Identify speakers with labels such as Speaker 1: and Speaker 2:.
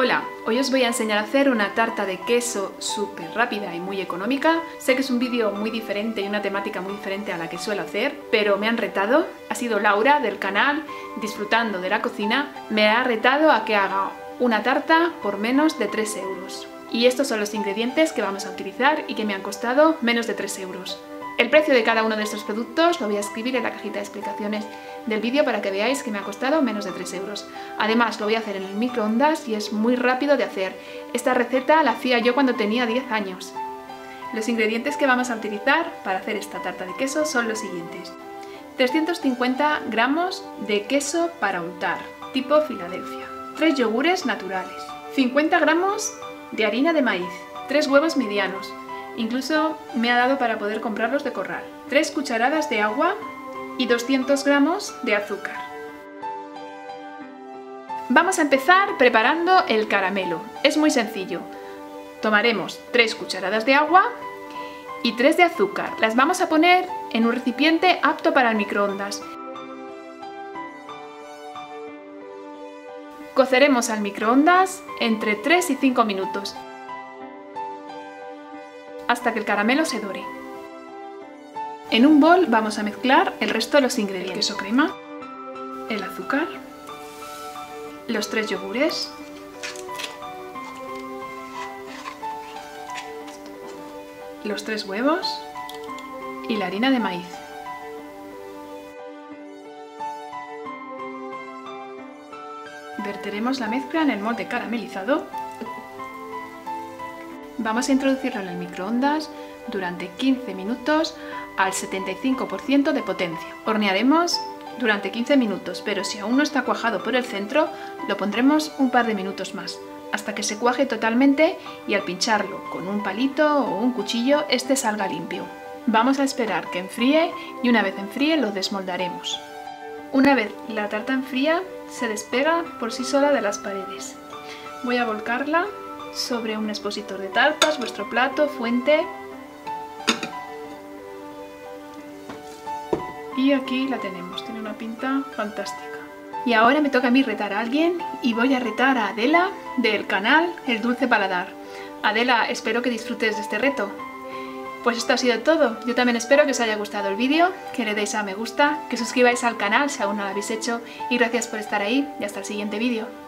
Speaker 1: Hola, hoy os voy a enseñar a hacer una tarta de queso súper rápida y muy económica. Sé que es un vídeo muy diferente y una temática muy diferente a la que suelo hacer, pero me han retado. Ha sido Laura del canal Disfrutando de la Cocina. Me ha retado a que haga una tarta por menos de 3 euros. Y estos son los ingredientes que vamos a utilizar y que me han costado menos de 3 euros. El precio de cada uno de estos productos lo voy a escribir en la cajita de explicaciones del vídeo para que veáis que me ha costado menos de 3 euros. Además lo voy a hacer en el microondas y es muy rápido de hacer. Esta receta la hacía yo cuando tenía 10 años. Los ingredientes que vamos a utilizar para hacer esta tarta de queso son los siguientes. 350 gramos de queso para untar, tipo Filadelfia. 3 yogures naturales. 50 gramos de harina de maíz. 3 huevos medianos. Incluso me ha dado para poder comprarlos de corral. 3 cucharadas de agua y 200 gramos de azúcar. Vamos a empezar preparando el caramelo. Es muy sencillo. Tomaremos 3 cucharadas de agua y 3 de azúcar. Las vamos a poner en un recipiente apto para el microondas. Coceremos al microondas entre 3 y 5 minutos hasta que el caramelo se dore. En un bol vamos a mezclar el resto de los ingredientes. Queso crema, el azúcar, los tres yogures, los tres huevos y la harina de maíz. Verteremos la mezcla en el molde caramelizado Vamos a introducirlo en el microondas durante 15 minutos al 75% de potencia. Hornearemos durante 15 minutos, pero si aún no está cuajado por el centro, lo pondremos un par de minutos más, hasta que se cuaje totalmente y al pincharlo con un palito o un cuchillo, este salga limpio. Vamos a esperar que enfríe y una vez enfríe lo desmoldaremos. Una vez la tarta enfría, se despega por sí sola de las paredes. Voy a volcarla sobre un expositor de tartas, vuestro plato, fuente. Y aquí la tenemos, tiene una pinta fantástica. Y ahora me toca a mí retar a alguien y voy a retar a Adela del canal El Dulce Paladar. Adela, espero que disfrutes de este reto. Pues esto ha sido todo. Yo también espero que os haya gustado el vídeo, que le deis a me gusta, que suscribáis al canal si aún no lo habéis hecho y gracias por estar ahí y hasta el siguiente vídeo.